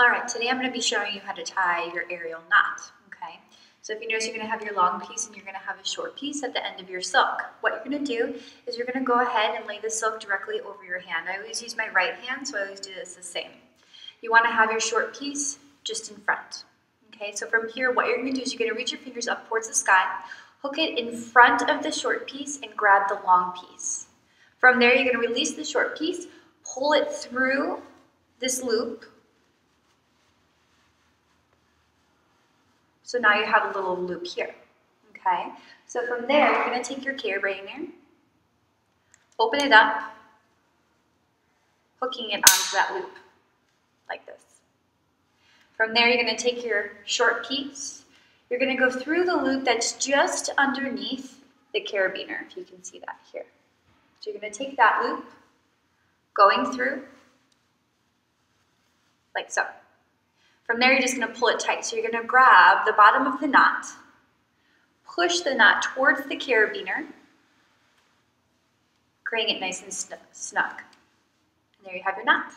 All right, today I'm going to be showing you how to tie your aerial knot, okay? So if you notice, you're going to have your long piece and you're going to have a short piece at the end of your silk. What you're going to do is you're going to go ahead and lay the silk directly over your hand. I always use my right hand, so I always do this the same. You want to have your short piece just in front, okay? So from here, what you're going to do is you're going to reach your fingers up towards the sky, hook it in front of the short piece, and grab the long piece. From there, you're going to release the short piece, pull it through this loop, So now you have a little loop here, okay? So from there, you're gonna take your carabiner, open it up, hooking it onto that loop, like this. From there, you're gonna take your short piece, you're gonna go through the loop that's just underneath the carabiner, if you can see that here. So you're gonna take that loop, going through, like so. From there, you're just gonna pull it tight. So you're gonna grab the bottom of the knot, push the knot towards the carabiner, creating it nice and snug. And there you have your knot.